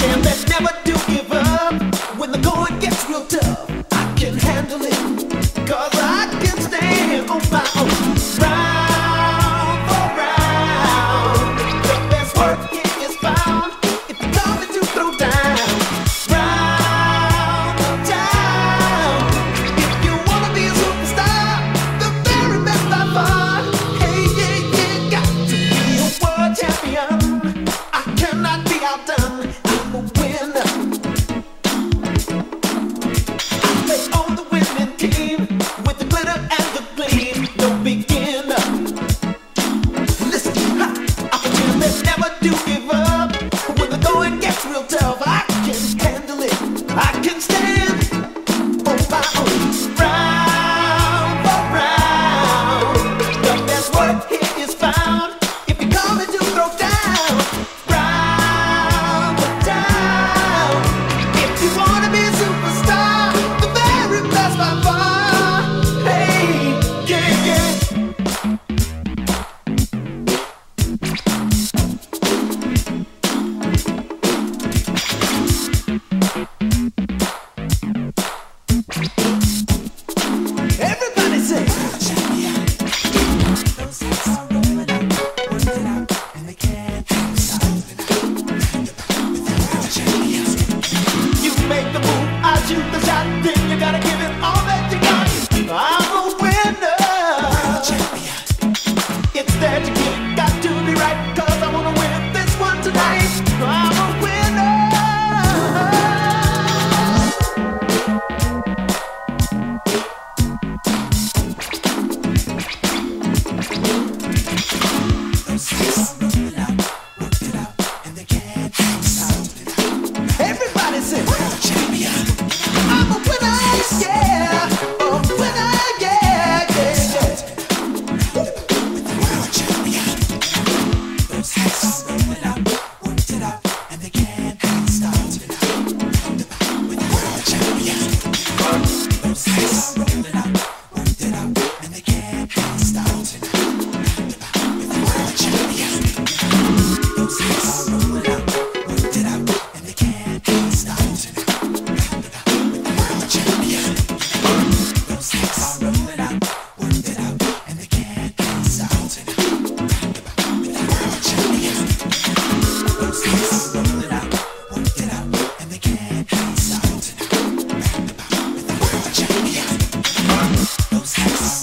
something that's never do give up. When the going gets real tough, I can handle it. I can stand on my own. shoot the shot, then you gotta give it all that you got. I'm a winner. It's got to be right. house.